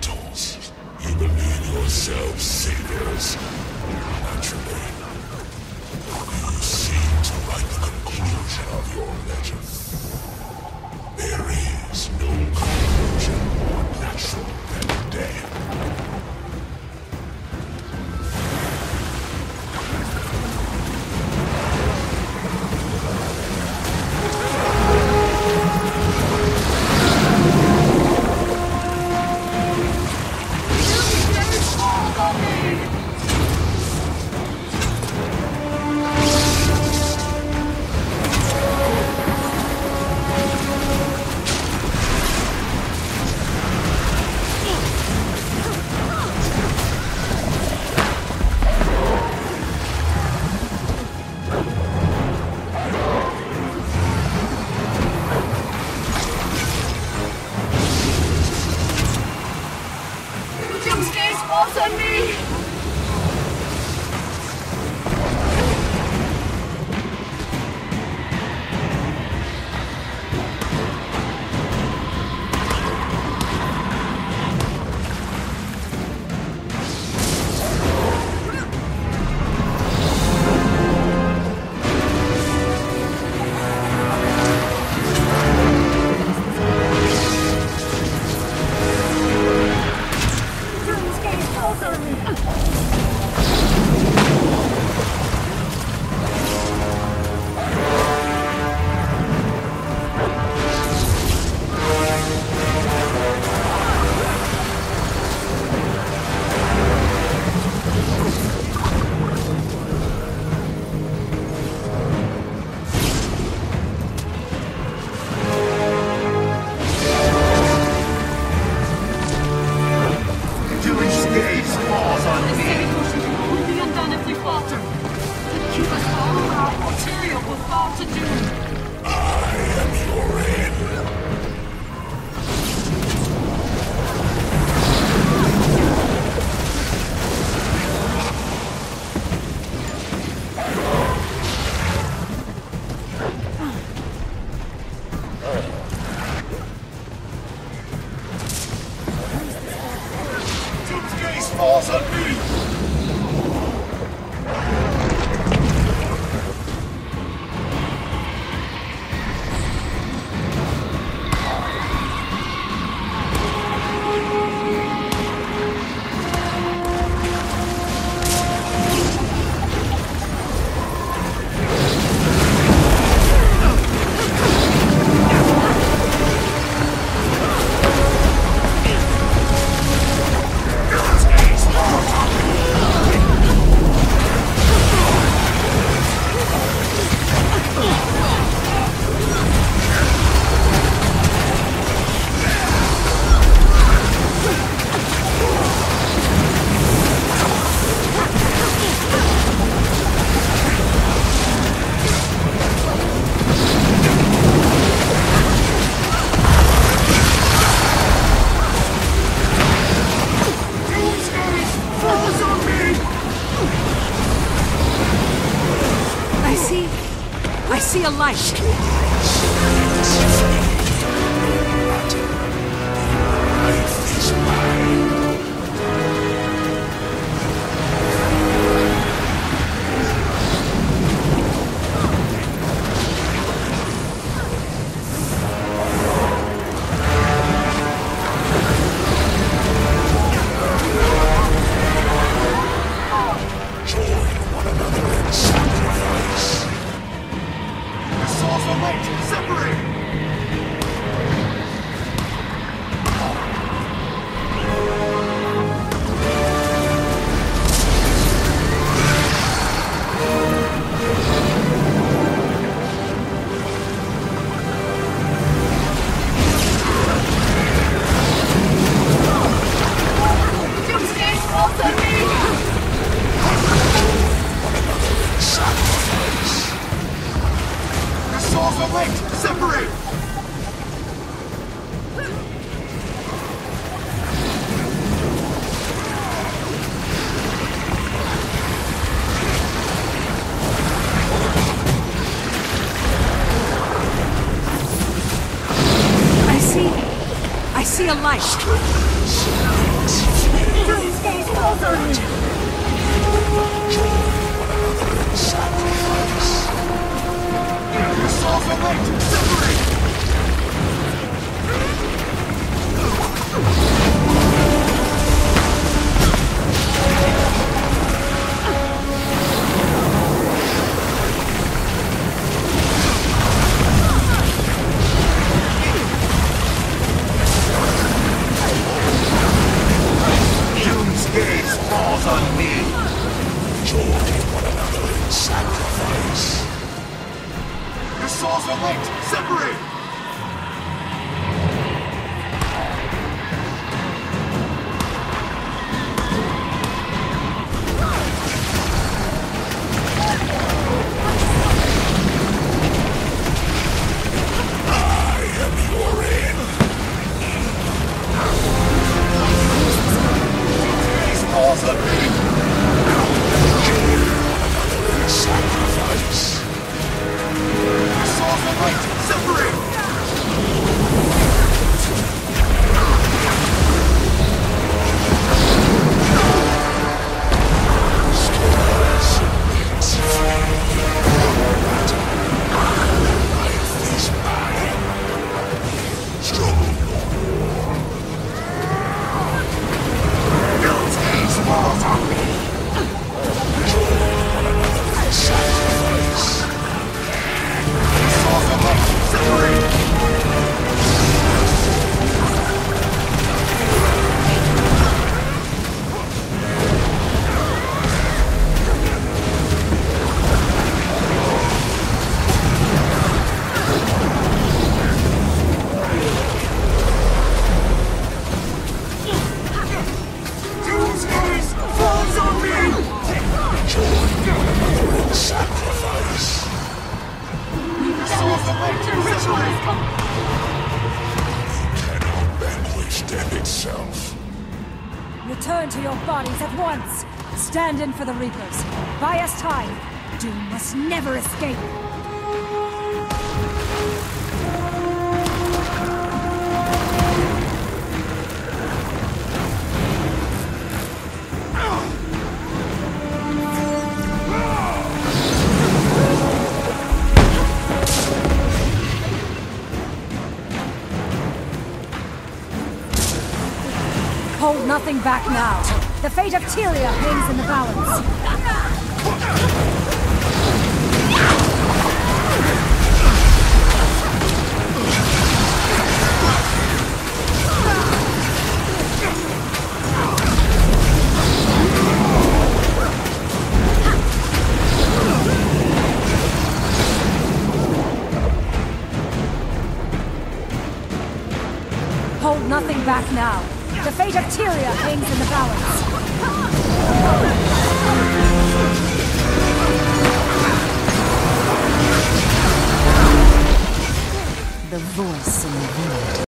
mortals. You believe yourselves saviors. Naturally. You seem to write the conclusion of your legend. There is no me! All around material will fall to Dhuum. I am your end. Light. I see. One another in sacrifice. Your souls are linked! Separate! Cannot vanquish death itself. Return to your bodies at once. Stand in for the Reapers. Buy us time. Dhuum must never escape. Hold nothing back now. The fate of Tyria hangs in the balance. Hold nothing back now. The fate of Tyria hangs in the balance. The voice in the void.